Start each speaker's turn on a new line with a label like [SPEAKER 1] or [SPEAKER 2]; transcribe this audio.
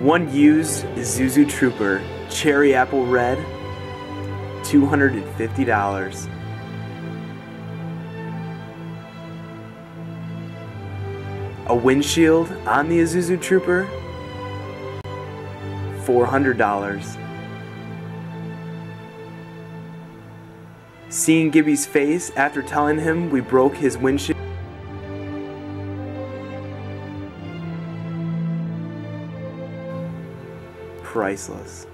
[SPEAKER 1] One used Isuzu Trooper, Cherry Apple Red, $250. A windshield on the Isuzu Trooper, $400. Seeing Gibby's face after telling him we broke his windshield. Priceless.